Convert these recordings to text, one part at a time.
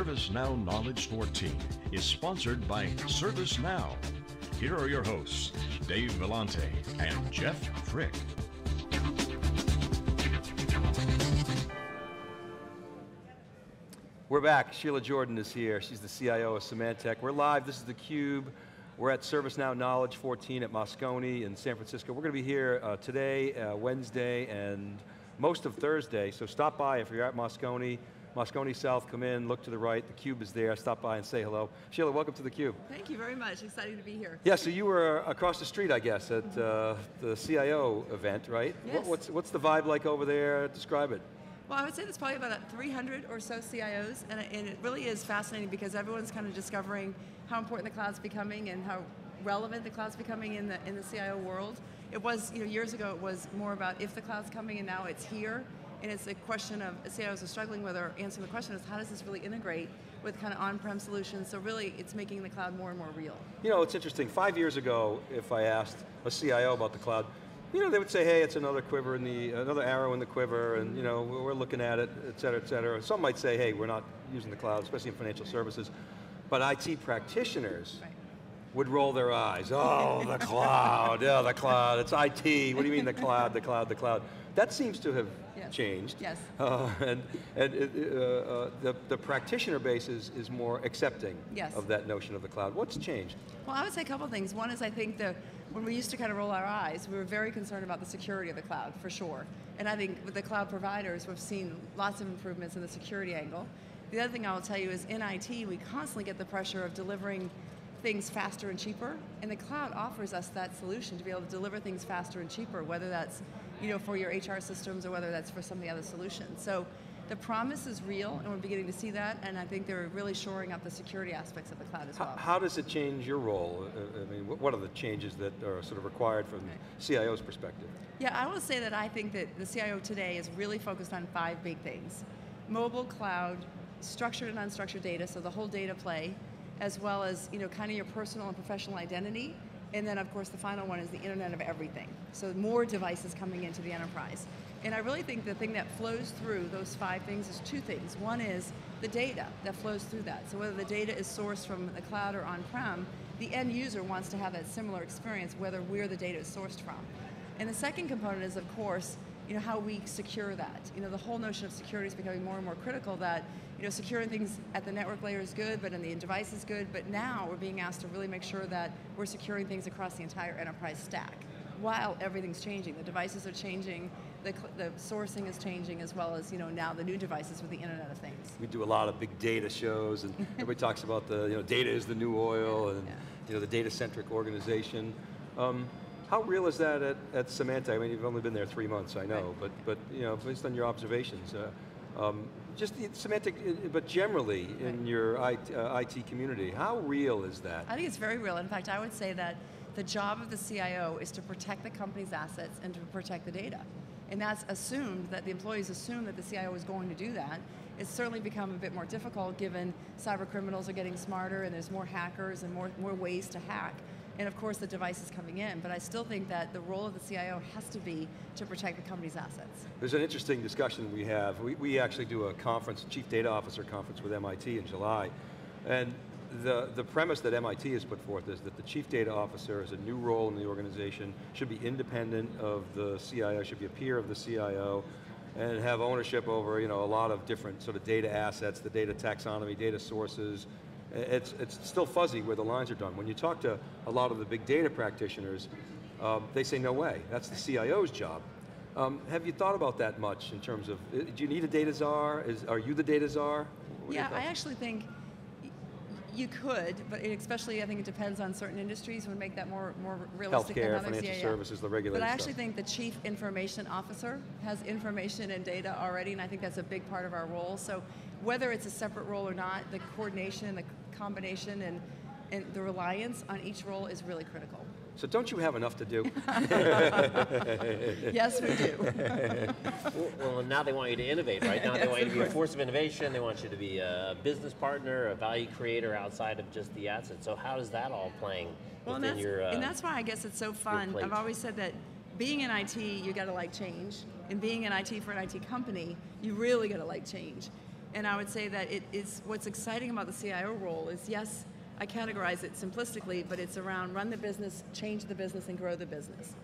ServiceNow Knowledge 14 is sponsored by ServiceNow. Here are your hosts, Dave Vellante and Jeff Frick. We're back. Sheila Jordan is here. She's the CIO of Symantec. We're live. This is theCUBE. We're at ServiceNow Knowledge 14 at Moscone in San Francisco. We're going to be here uh, today, uh, Wednesday, and most of Thursday, so stop by if you're at Moscone. Moscone South, come in, look to the right, the cube is there, stop by and say hello. Sheila, welcome to the cube. Thank you very much, excited to be here. Yeah, so you were across the street, I guess, at uh, the CIO event, right? Yes. What, what's, what's the vibe like over there? Describe it. Well, I would say there's probably about 300 or so CIOs, and it, and it really is fascinating because everyone's kind of discovering how important the cloud's becoming and how relevant the cloud's becoming in the, in the CIO world. It was, you know, years ago it was more about if the cloud's coming and now it's here, and it's a question of, CIOs are struggling with or answering the question is how does this really integrate with kind of on-prem solutions, so really it's making the cloud more and more real. You know, it's interesting, five years ago, if I asked a CIO about the cloud, you know, they would say, hey, it's another quiver in the, another arrow in the quiver, and you know, we're looking at it, et cetera, et cetera. Some might say, hey, we're not using the cloud, especially in financial services. But IT practitioners Right. would roll their eyes. Oh, the cloud, yeah, the cloud, it's IT. What do you mean the cloud, the cloud, the cloud? That seems to have Yes. changed. Yes. Uh, and and uh, uh, the, the practitioner base is, is more accepting Yes. of that notion of the cloud. What's changed? Well, I would say a couple of things. One is I think that when we used to kind of roll our eyes, we were very concerned about the security of the cloud, for sure. And I think with the cloud providers, we've seen lots of improvements in the security angle. The other thing I will tell you is in IT, we constantly get the pressure of delivering things faster and cheaper, and the cloud offers us that solution to be able to deliver things faster and cheaper, whether that's you know, for your HR systems or whether that's for some of the other solutions. So the promise is real, and we're beginning to see that, and I think they're really shoring up the security aspects of the cloud as well. how does it change your role? Uh, I mean, what what are the changes that are sort of required from the CIO's perspective? Yeah, I will say that I think that the CIO today is really focused on five big things. Mobile, cloud, structured and unstructured data, so the whole data play, as well as you know, kind of your personal and professional identity, and then of course the final one is the internet of everything. So more devices coming into the enterprise. And I really think the thing that flows through those five things is two things. One is the data that flows through that. So whether the data is sourced from the cloud or on-prem, the end user wants to have that similar experience whether where the data is sourced from. And the second component is, of course, you know, how we secure that. You know, the whole notion of security is becoming more and more critical that, you know, securing things at the network layer is good, but in the device is good, but now we're being asked to really make sure that we're securing things across the entire enterprise stack while everything's changing. The devices are changing, the, the sourcing is changing, as well as, you know, now the new devices with the Internet of Things. We do a lot of big data shows, and everybody talks about the, you know, data is the new oil, and Yeah. you know, the data-centric organization. Um, how real is that at, at Symantec? I mean, you've only been there three months, I know, but, but you know, based on your observations, uh, um, just the Symantec, uh, but generally in Right. your IT, uh, IT community, how real is that? I think it's very real. In fact, I would say that the job of the CIO is to protect the company's assets and to protect the data. And that's assumed that the employees assume that the CIO is going to do that. It's certainly become a bit more difficult given cyber criminals are getting smarter and there's more hackers and more, more ways to hack. And of course the device is coming in, but I still think that the role of the CIO has to be to protect the company's assets. There's an interesting discussion we have. We, we actually do a conference, Chief Data Officer conference with MIT in July. And the, the premise that MIT has put forth is that the Chief Data Officer is a new role in the organization, should be independent of the CIO, should be a peer of the CIO, and have ownership over you know, a lot of different sort of data assets, the data taxonomy, data sources. It's, it's still fuzzy where the lines are done. When you talk to a lot of the big data practitioners, um, they say no way, that's the CIO's job. Um, have you thought about that much in terms of, uh, do you need a data czar? Is, are you the data czar? What Yeah, I actually think you could, but especially I think it depends on certain industries would make that more, more realistic than Healthcare, others. financial Yeah, yeah. services, the regulated But I actually stuff. think the chief information officer has information and data already, and I think that's a big part of our role. So whether it's a separate role or not, the coordination and the combination and, and the reliance on each role is really critical. So don't you have enough to do? yes, we do. Well, well, now they want you to innovate, right? Now they want you to be a force of innovation. They want you to be a business partner, a value creator outside of just the asset. So how is that all playing Well, and within that's, your? Uh, and that's why I guess it's so fun. I've always said that being in IT, you got to like change, and being in IT for an IT company, you really got to like change. And I would say that it is what's exciting about the CIO role is yes, I categorize it simplistically, but it's around run the business, change the business, and grow the business.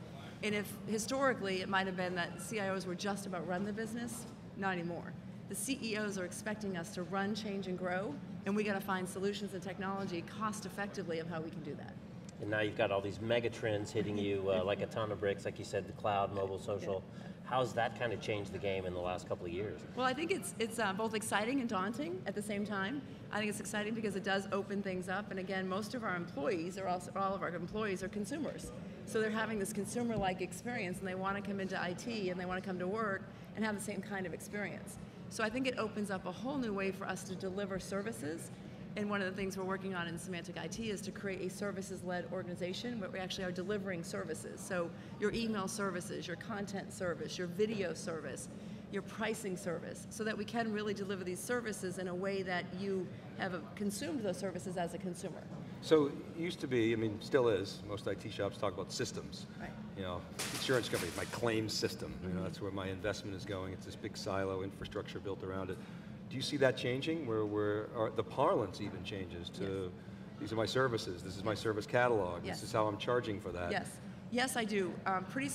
And if historically it might have been that CIOs were just about run the business, not anymore. The CEOs are expecting us to run, change, and grow, and we got to find solutions and technology cost effectively of how we can do that. And now you've got all these mega trends hitting you uh, like a ton of bricks, like you said, the cloud, mobile, social. How's that kind of changed the game in the last couple of years? Well, I think it's it's uh, both exciting and daunting at the same time. I think it's exciting because it does open things up, and again, most of our employees, or also all of our employees, are consumers. So they're having this consumer-like experience, and they want to come into IT and they want to come to work and have the same kind of experience. So I think it opens up a whole new way for us to deliver services. And one of the things we're working on in Symantec IT is to create a services-led organization where we actually are delivering services. So your email services, your content service, your video service, your pricing service, so that we can really deliver these services in a way that you have consumed those services as a consumer. So it used to be, I mean, still is, most IT shops talk about systems. Right. You know, insurance company, my claims system, you know, that's where my investment is going. It's this big silo infrastructure built around it. Do you see that changing, where, the parlance even changes to, Yes. these are my services, this is my service catalog, Yes. this is how I'm charging for that? Yes. Yes, I do. Um, pretty,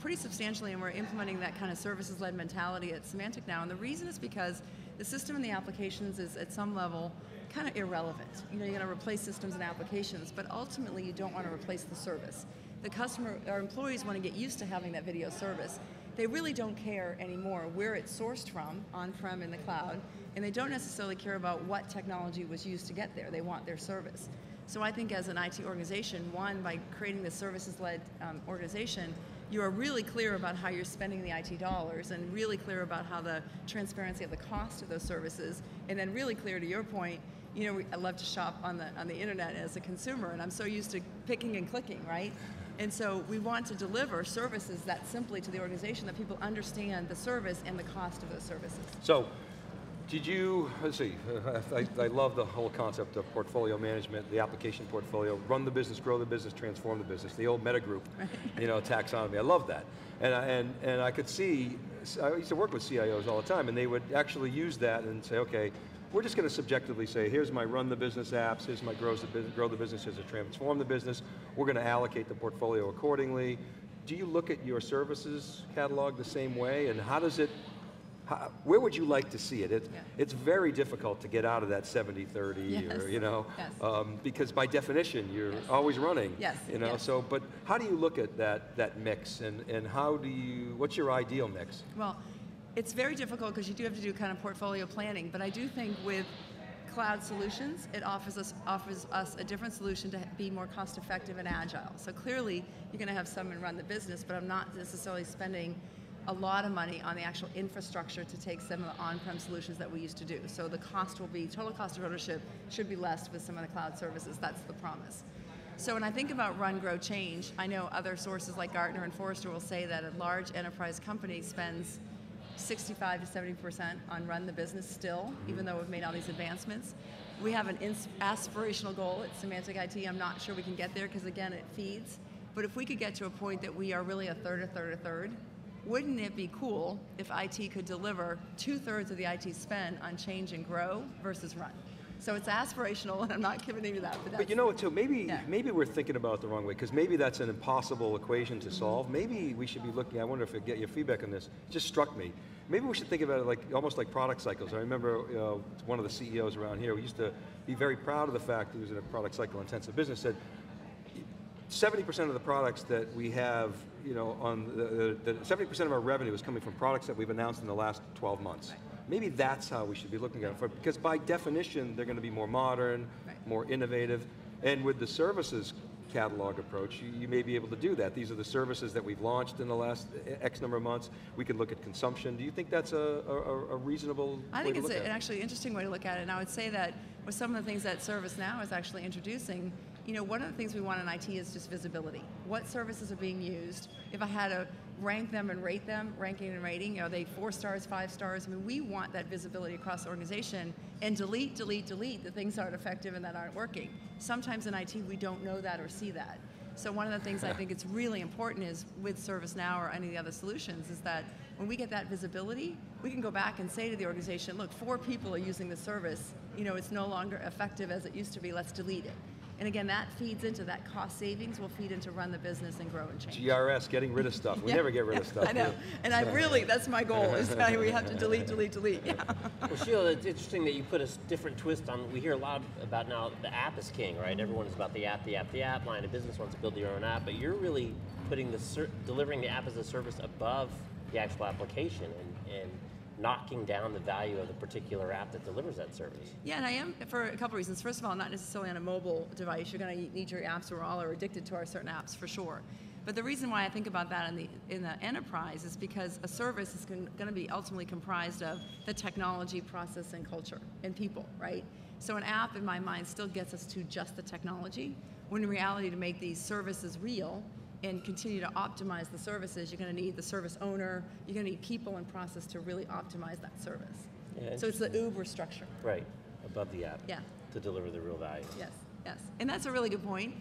pretty substantially, and we're implementing that kind of services-led mentality at Symantec now. And the reason is because the system and the applications is, at some level, kind of irrelevant. You know, you're going to replace systems and applications, but ultimately, you don't want to replace the service. The customer, our employees want to get used to having that video service. They really don't care anymore where it's sourced from, on-prem in the cloud, and they don't necessarily care about what technology was used to get there. They want their service. So I think as an IT organization, one, by creating this services-led um, organization, you are really clear about how you're spending the IT dollars and really clear about how the transparency of the cost of those services, and then really clear to your point, you know, I love to shop on the, on the internet as a consumer, and I'm so used to picking and clicking, right? And so we want to deliver services that simply to the organization that people understand the service and the cost of those services. So, did you, let's see, I, I love the whole concept of portfolio management, the application portfolio, run the business, grow the business, transform the business, the old meta group, you know, taxonomy, I love that. And I, and, and I could see, I used to work with CIOs all the time, and they would actually use that and say, okay, we're just going to subjectively say, here's my run the business apps, here's my grow the business, grow the business, here's a transform the business. We're going to allocate the portfolio accordingly. Do you look at your services catalog the same way, and how does it, how, where would you like to see it? it Yeah. It's very difficult to get out of that 70-30, Yes. or, you know, Yes. um, because by definition, you're always running. Yes, You know, yes. so, but how do you look at that, that mix, and, and how do you, what's your ideal mix? Well, it's very difficult because you do have to do kind of portfolio planning, but I do think with cloud solutions, it offers us offers us a different solution to be more cost effective and agile. So clearly, you're going to have someone run the business, but I'm not necessarily spending a lot of money on the actual infrastructure to take some of the on-prem solutions that we used to do. So the cost will be, total cost of ownership should be less with some of the cloud services. That's the promise. So when I think about run, grow, change, I know other sources like Gartner and Forrester will say that a large enterprise company spends 65 to 70 percent on run the business still, even though we've made all these advancements. We have an aspirational goal at Symantec IT. I'm not sure we can get there because again, it feeds. But if we could get to a point that we are really a third, a third, a third, wouldn't it be cool if IT could deliver two thirds of the IT spend on change and grow versus run? So it's aspirational, and I'm not giving you that. But, But you know what, too, maybe, Yeah. maybe we're thinking about it the wrong way, because maybe that's an impossible equation to solve. Maybe we should be looking, I wonder if I get your feedback on this, it just struck me. Maybe we should think about it like, almost like product cycles. I remember you know, one of the CEOs around here, we used to be very proud of the fact that he was in a product cycle intensive business, said, 70% of the products that we have, you know, on the, the, the 70% of our revenue is coming from products that we've announced in the last 12 months. Maybe that's how we should be looking at it, for, because by definition, they're going to be more modern, Right. more innovative, and with the services catalog approach, you, you may be able to do that. These are the services that we've launched in the last eh, X number of months. We can look at consumption. Do you think that's a, a, a reasonable I way think to it's look a, at an actually interesting way to look at it, and I would say that with some of the things that ServiceNow is actually introducing, you know, one of the things we want in IT is just visibility. What services are being used? If I had to rank them and rate them, ranking and rating, are they four stars, five stars? I mean, we want that visibility across the organization and delete, delete, delete the things that aren't effective and that aren't working. Sometimes in IT, we don't know that or see that. So one of the things I think it's really important is with ServiceNow or any of the other solutions is that when we get that visibility, we can go back and say to the organization, look, four people are using the service. You know, it's no longer effective as it used to be. Let's delete it. And again, that feeds into that cost savings will feed into run the business and grow and change. GRS, getting rid of stuff. We Yeah, never get rid of stuff. I know, and I really, that's my goal, is that we have to delete, delete, delete, yeah. Well, Sheila, it's interesting that you put a different twist on. We hear a lot about now the app is king, right? Everyone is about the app, the app, the app. Line of business wants to build their own app, but you're really putting the ser- delivering the app as a service above the actual application and, and knocking down the value of the particular app that delivers that service. Yeah, and I am for a couple reasons. First of all, not necessarily on a mobile device. You're going to need your apps. We're all addicted to our certain apps for sure. But the reason why I think about that in the in the enterprise is because a service is going to be ultimately comprised of the technology, process, and culture and people, right? So an app, in my mind, still gets us to just the technology. When in reality, to make these services real and continue to optimize the services, you're going to need the service owner. You're going to need people and process to really optimize that service. Yeah, so it's the Uber structure. Right, above the app. Yeah. To deliver the real value. Yes, yes. And that's a really good point.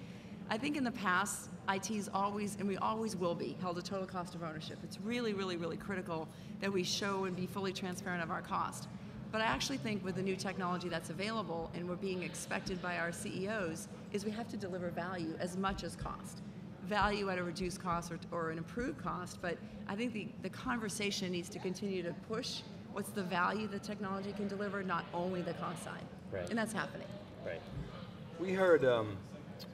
I think in the past, IT's always, and we always will be, held a total cost of ownership. It's really, really, really critical that we show and be fully transparent of our cost. But I actually think with the new technology that's available and we're being expected by our CEOs, is we have to deliver value as much as cost. Value at a reduced cost or, or an improved cost, but I think the, the conversation needs to continue to push what's the value the technology can deliver, not only the cost side. Right. And that's happening. Right. We heard um,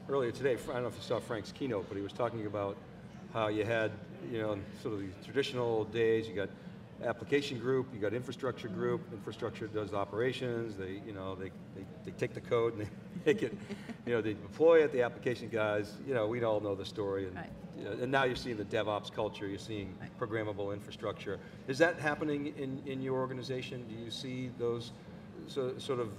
earlier today, I don't know if you saw Frank's keynote, but he was talking about how you had, you know, sort of the traditional days, you got application group, you got infrastructure group, infrastructure does operations, they, you know, they, they, they take the code and they make it, you know, they deploy it, the application guys, you know, we all know the story. And, Right. you know, and now you're seeing the DevOps culture, you're seeing Right. programmable infrastructure. Is that happening in, in your organization? Do you see those so, sort of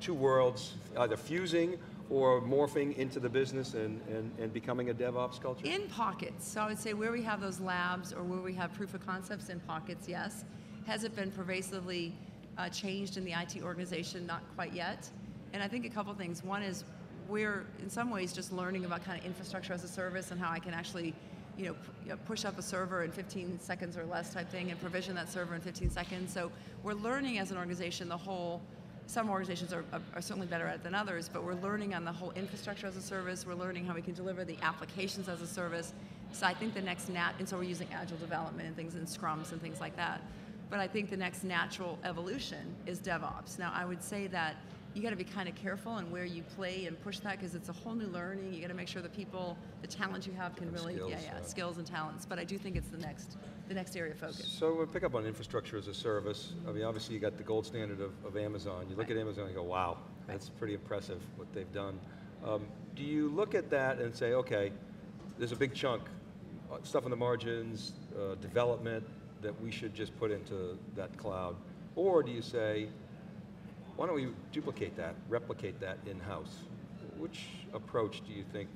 two worlds either fusing or morphing into the business and, and, and becoming a DevOps culture? In pockets. So I would say where we have those labs or where we have proof of concepts in pockets, yes. Has it been pervasively uh, changed in the IT organization? Not quite yet. And I think a couple things. One is we're in some ways just learning about kind of infrastructure as a service and how I can actually you know, push up a server in 15 seconds or less type thing and provision that server in 15 seconds. So we're learning as an organization the whole some organizations are, are certainly better at it than others, but we're learning on the whole infrastructure as a service. We're learning how we can deliver the applications as a service. So I think the next nat, and so we're using agile development and things in scrums and things like that. But I think the next natural evolution is DevOps. Now I would say that you got to be kind of careful in where you play and push that because it's a whole new learning. You got to make sure the people, the talent you have can really, yeah, skills, yeah, uh, skills and talents. But I do think it's the next, the next area of focus. So we'll pick up on infrastructure as a service. I mean, obviously you got the gold standard of, of Amazon. You look Right. at Amazon and you go, wow, that's pretty impressive what they've done. Um, do you look at that and say, okay, there's a big chunk, uh, stuff on the margins, uh, development that we should just put into that cloud? Or do you say, why don't we duplicate that, replicate that in-house? Which approach do you think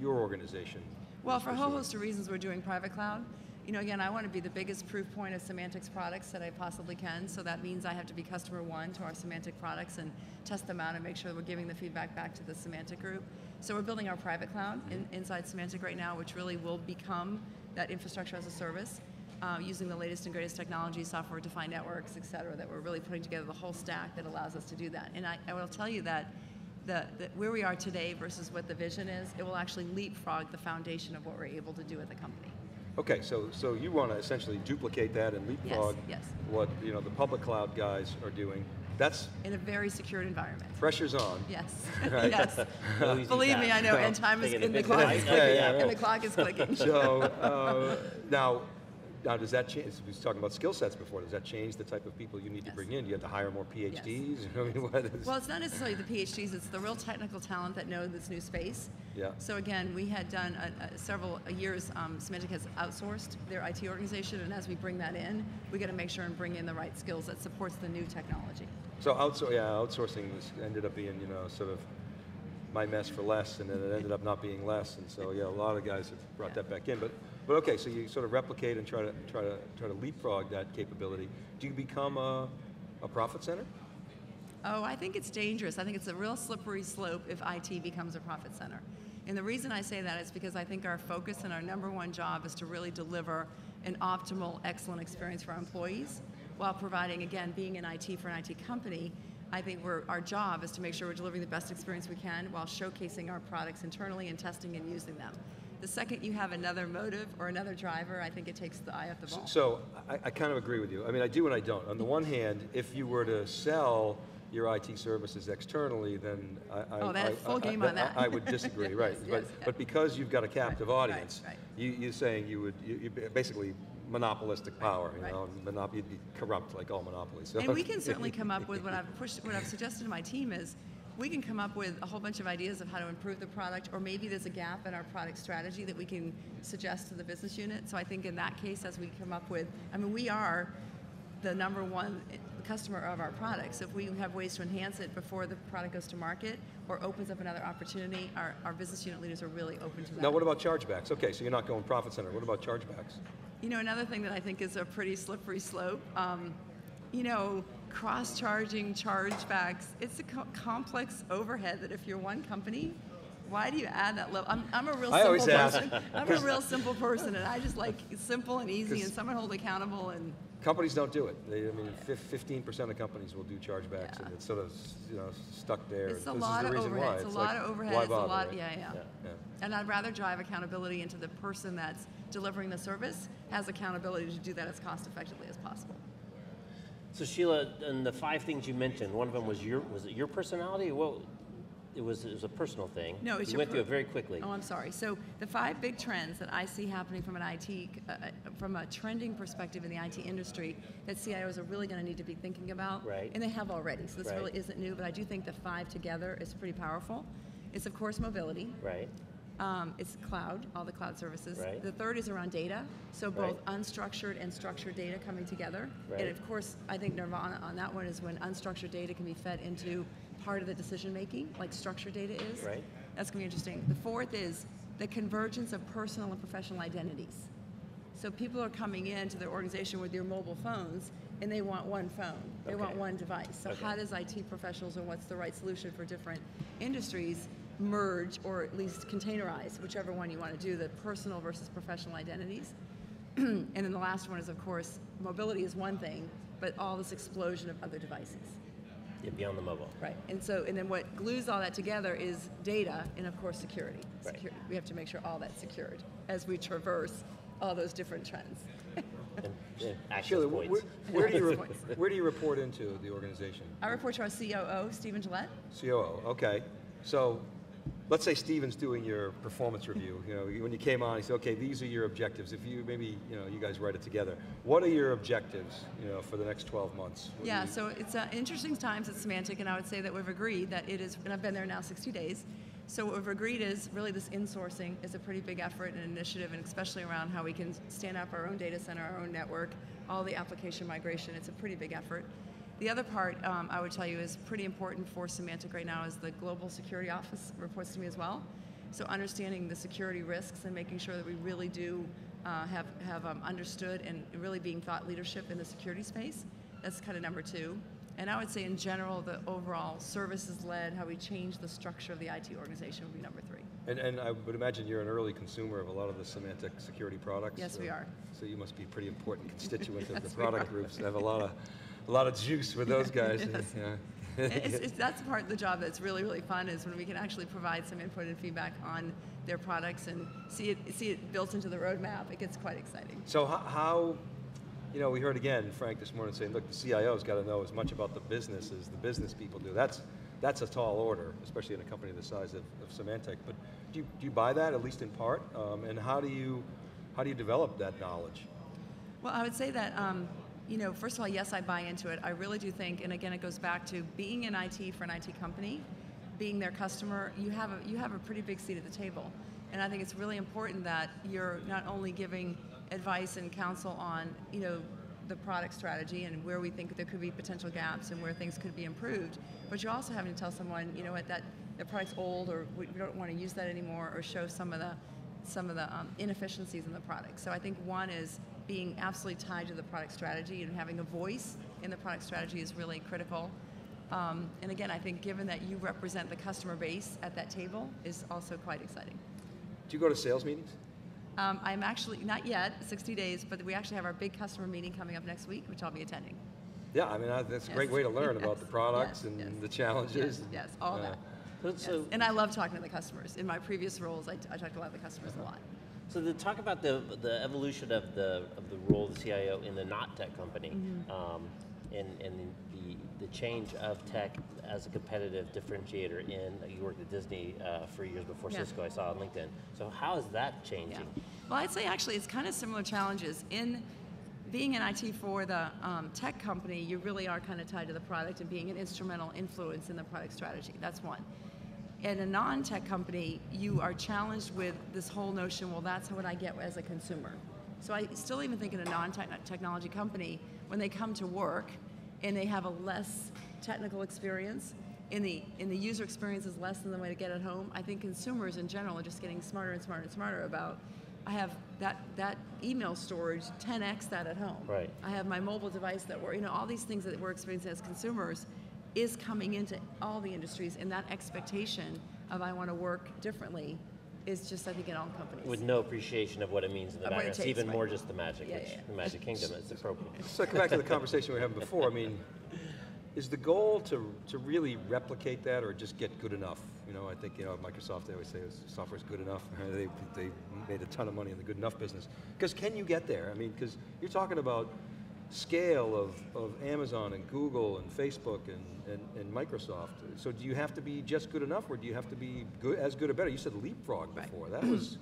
your organization Well, for a whole host of reasons, we're doing private cloud. You know, again, I want to be the biggest proof point of Symantec's products that I possibly can. So that means I have to be customer one to our Symantec products and test them out and make sure we're giving the feedback back to the Symantec group. So we're building our private cloud in, inside Symantec right now, which really will become that infrastructure as a service. Uh, using the latest and greatest technology, software-defined networks, et cetera, that we're really putting together the whole stack that allows us to do that. And I, I will tell you that the, the, where we are today versus what the vision is, it will actually leapfrog the foundation of what we're able to do at the company. Okay, so, so you want to essentially duplicate that and leapfrog yes. what, you know, the public cloud guys are doing. That's, In a very secured environment. pressure's on. Yes, Right. yes. No easy Believe me, I task. know, and time is, Taking a and the clock bite is out of the clicking, and the clock is clicking. So, uh, now, now does that change, we was talking about skill sets before, does that change the type of people you need to bring in? Do you have to hire more PhDs? I mean? Well, it's not necessarily the PhDs, it's the real technical talent that know this new space. Yeah. So again, we had done a, a several years, um, Symantec has outsourced their IT organization, and as we bring that in, we got to make sure and bring in the right skills that supports the new technology. So outsour, yeah, outsourcing was, ended up being, you know, sort of my mess for less, and then it ended up not being less, and so, yeah, a lot of guys have brought Yeah. that back in. But, but okay, so you sort of replicate and try to, try to, try to leapfrog that capability. Do you become a, a profit center? Oh, I think it's dangerous. I think it's a real slippery slope if IT becomes a profit center. And the reason I say that is because I think our focus and our number one job is to really deliver an optimal, excellent experience for our employees, while providing, again, being in IT for an IT company, I think we're, our job is to make sure we're delivering the best experience we can while showcasing our products internally and testing and using them. The second you have another motive or another driver, I think it takes the eye off the ball. So I, I kind of agree with you. I mean, I do and I don't. On the one hand, if you were to sell your IT services externally, then I, I, Oh, that's I- full I- game I- on that. I would disagree, right? Yes, but yes, but because you've got a captive Right, audience, right. you, you're saying you would you, you basically monopolistic power, you right. know, monop- you'd be corrupt like all monopolies. So And we can certainly come up with what I've pushed, what I've suggested to my team is, we can come up with a whole bunch of ideas of how to improve the product, or maybe there's a gap in our product strategy that we can suggest to the business unit. So I think in that case, as we come up with, I mean, we are the number one customer of our products. If we have ways to enhance it before the product goes to market or opens up another opportunity, our, our business unit leaders are really open to that. Now, what about chargebacks? Okay, so you're not going profit center. What about chargebacks? You know, another thing that I think is a pretty slippery slope, um, you know, cross-charging chargebacks, it's a co- complex overhead that if you're one company, why do you add that level? I'm, I'm a real I simple always ask, person. I'm a real simple person, and I just like simple and easy, and someone hold accountable. And Companies don't do it. They, I mean, fifteen percent of companies will do chargebacks, and it's sort of, you know, stuck there. it's a this lot is of the overhead. why. It's a It's lot like, of overhead. It's a lot. right? Yeah, yeah, Yeah. And I'd rather drive accountability into the person that's delivering the service has accountability to do that as cost effectively as possible. So Sheila, and the five things you mentioned, one of them was your was it your personality? Well, it was it was a personal thing. No, it's you your went per- through it very quickly. Oh, I'm sorry. So the five big trends that I see happening from an IT, uh, uh, from a trending perspective in the IT industry, that CIOs are really going to need to be thinking about, Right. and they have already. So this Right. really isn't new, but I do think the five together is pretty powerful. It's of course mobility. Right. Um, it's cloud, all the cloud services. Right. The third is around data, so both Right. unstructured and structured data coming together. Right. And of course, I think nirvana on that one is when unstructured data can be fed into part of the decision making, like structured data is. Right. That's going to be interesting. The fourth is the convergence of personal and professional identities. So people are coming into their organization with their mobile phones and they want one phone. They want one device. So Okay. how does IT professionals and what's the right solution for different industries merge or at least containerize, whichever one you want to do, the personal versus professional identities? and then the last one is of course mobility is one thing, but all this explosion of other devices. Yeah, beyond the mobile. Right. And so, and then what glues all that together is data and of course security. Right. Secur- We have to make sure all that's secured as we traverse all those different trends. And, and Sheila, where, where do you re- where do you report into the organization? I report to our COO, Stephen Gillett. COO, okay. So let's say Steven's doing your performance review. You know, when you came on, he said, okay, these are your objectives. If you, maybe, you know, you guys write it together. What are your objectives, you know, for the next 12 months? What Yeah, you- so it's uh, interesting times at Symantec, and I would say that we've agreed that it is, and I've been there now 60 days. So what we've agreed is really this insourcing is a pretty big effort and initiative, and especially around how we can stand up our own data center, our own network, all the application migration. It's a pretty big effort. The other part um, I would tell you is pretty important for Symantec right now is the Global Security Office reports to me as well. So understanding the security risks and making sure that we really do uh, have, have um, understood and really being thought leadership in the security space. That's kind of number two. And I would say in general, the overall services led, how we change the structure of the IT organization would be number three. And, and I would imagine you're an early consumer of a lot of the Symantec security products. Yes, we are. So you must be a pretty important constituent of the Yes, product groups. They have a lot of, a lot of juice with those guys. Yes. Yeah. It's, it's, that's part of the job that's really, really fun is when we can actually provide some input and feedback on their products and see it, see it built into the roadmap. It gets quite exciting. So how, how, you know, we heard again Frank this morning saying, look, the CIO's got to know as much about the business as the business people do. That's that's a tall order, especially in a company the size of, of Symantec. But do you, do you buy that at least in part? Um, and how do you how do you develop that knowledge? Well, I would say that, um, you know, first of all, yes, I buy into it. I really do think, and again, it goes back to being in IT for an IT company, being their customer. You have a you have a pretty big seat at the table, and I think it's really important that you're not only giving advice and counsel on, you know, the product strategy and where we think there could be potential gaps and where things could be improved, but you're also having to tell someone, you know what, that the product's old or we we don't want to use that anymore, or show some of the some of the um, inefficiencies in the product. So I think one is being absolutely tied to the product strategy and having a voice in the product strategy is really critical. Um, and again, I think given that you represent the customer base at that table is also quite exciting. Do you go to sales meetings? Um, I'm actually, not yet, 60 days, but we actually have our big customer meeting coming up next week, which I'll be attending. Yeah, I mean, that's a great way to learn about the products Yes. and Yes. the challenges. Yes, yes, all Uh, that. So, Yes. so, And I love talking to the customers. In my previous roles, I, I talked to a lot of the customers a lot. so to talk about the the evolution of the of the role of the CIO in the not tech company, Mm-hmm. um, and and the the change of tech as a competitive differentiator in you worked at Disney uh, for years before Yeah. Cisco. I saw on LinkedIn. So how is that Yeah. changing? Well, I'd say actually it's kind of similar challenges. In being in IT for the um, tech company, you really are kind of tied to the product and being an instrumental influence in the product strategy. That's one. In a non-tech company, you are challenged with this whole notion, well, that's what I get as a consumer. So I still even think in a non-technology company, when they come to work and they have a less technical experience, in the, in the user experience is less than the way to get at home, I think consumers in general are just getting smarter and smarter and smarter about, I have that, that email storage, 10x that at home. Right. I have my mobile device that we're, you know, all these things that we're experiencing as consumers is coming into all the industries, and that expectation of I want to work differently is just, I think, in all companies. With no appreciation of what it means in the Of what background. It's even right. more just the magic, Yeah, which yeah, yeah. the Magic Kingdom is appropriate. So come back to the conversation we were having before. I mean, is the goal to, to really replicate that or just get good enough? You know, I think, you know, Microsoft, they always say software is good enough. They, they made a ton of money in the good enough business. Because can you get there? I mean, because you're talking about scale of, of Amazon and Google and Facebook and, and, and Microsoft. So do you have to be just good enough or do you have to be good, as good or better? You said leapfrog Right. before. That was,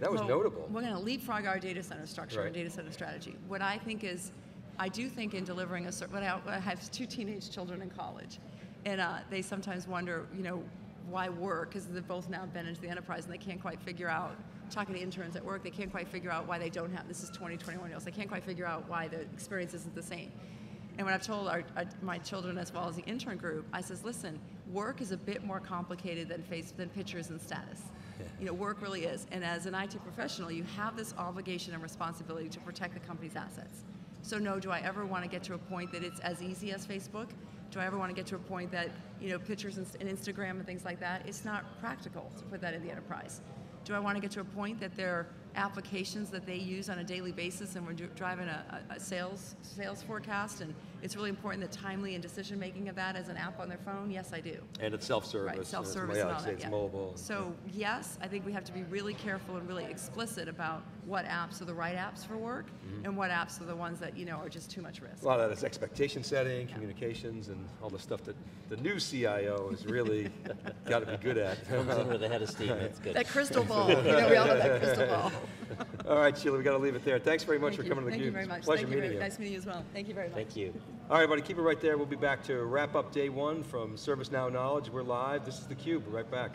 that was Well, notable. We're going to leapfrog our data center structure Right. and data center strategy. What I think is, I do think in delivering a certain, I I have two teenage children in college, and uh, they sometimes wonder, you know, why work? Because they've both now been into the enterprise and they can't quite figure out, talking to interns at work, they can't quite figure out why they don't have, this is 20, 21 year olds, they can't quite figure out why the experience isn't the same. And when I've told our, our, my children as well as the intern group, I says, listen, work is a bit more complicated than face than pictures and status. You know, work really is. And as an IT professional, you have this obligation and responsibility to protect the company's assets. So no, do I ever want to get to a point that it's as easy as Facebook? Do I ever want to get to a point that, you know, pictures and, and Instagram and things like that, it's not practical to put that in the enterprise. Do I want to get to a point that there are applications that they use on a daily basis and we're dri- driving a a sales, sales forecast and it's really important the timely and decision making of that as an app on their phone? Yes, I do. And it's self-service. Right, it's- self-service yeah, and all it's, that, it's yeah. mobile. So yes, I think we have to be really careful and really explicit about what apps are the right apps for work Mm-hmm. and what apps are the ones that, you know, are just too much risk. A lot of that is expectation setting, communications, and all the stuff that the new CIO has really got to be good at. Comes in with a head of steam. That's good. That crystal ball, you know, we all have that crystal ball. all right, Sheila, we got to leave it there. Thanks very much Thank for you. coming to the Thank you cube. very It's a much. Pleasure Thank you meeting very, you. Nice meeting you as well. Thank you very much. Thank you. All right, buddy, keep it right there. We'll be back to wrap up day one from ServiceNow Knowledge. We're live. This is theCUBE. We're right back.